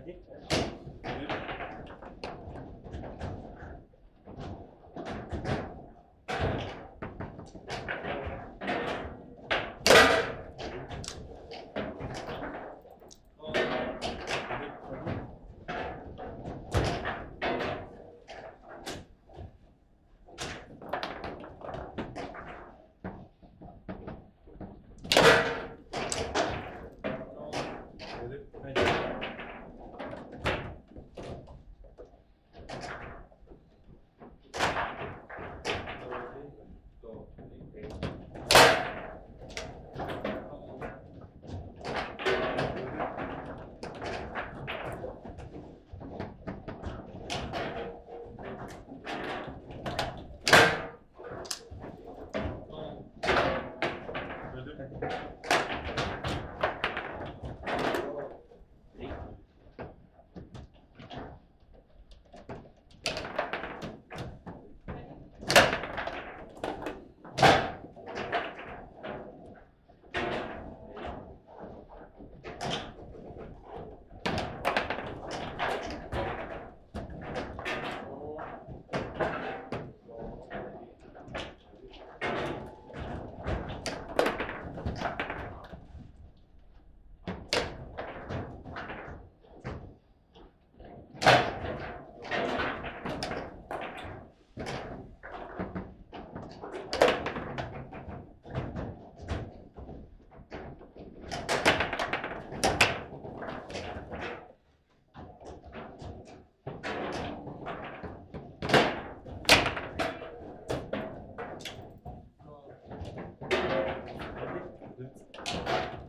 predictor. Go.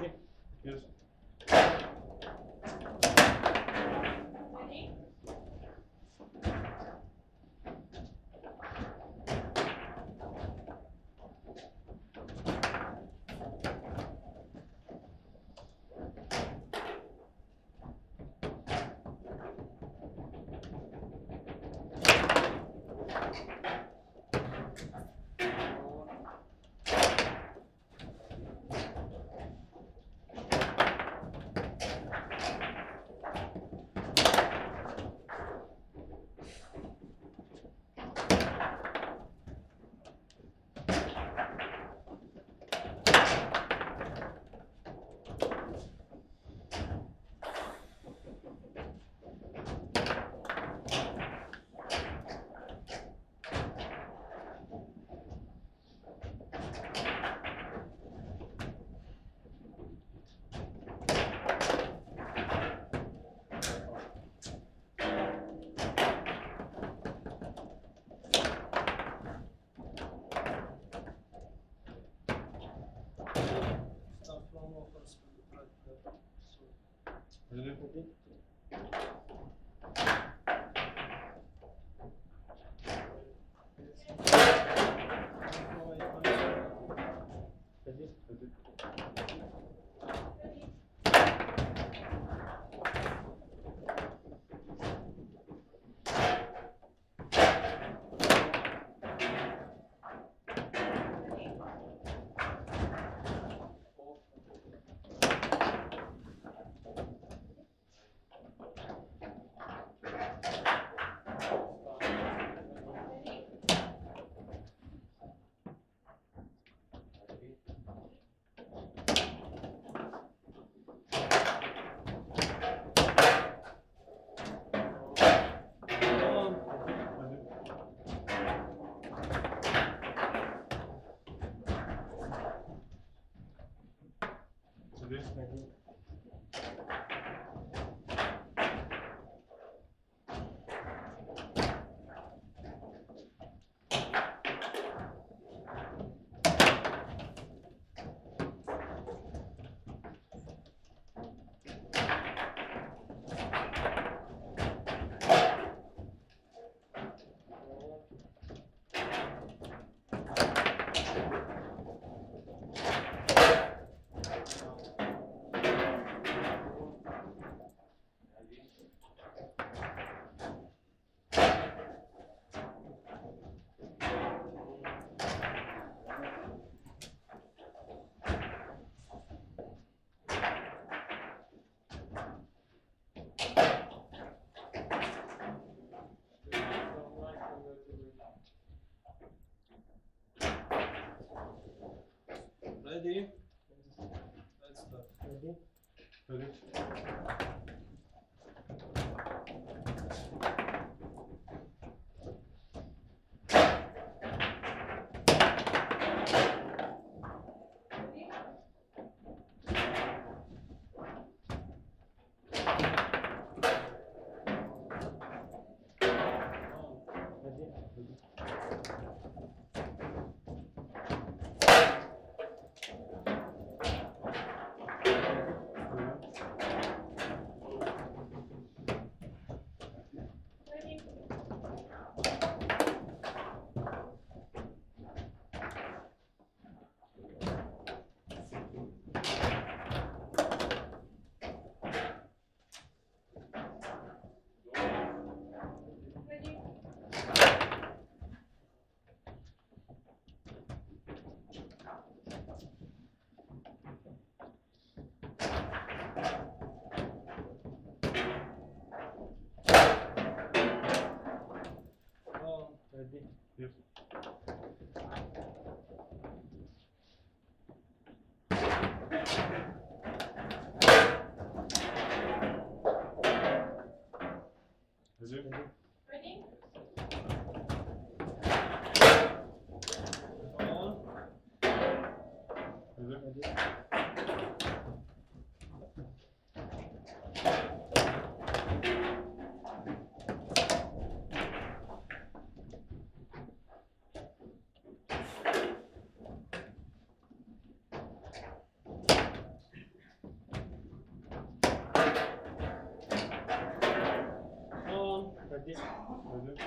Ready? avez Sylvester, Ready? Let's start. Ready? be. Yep. Resume.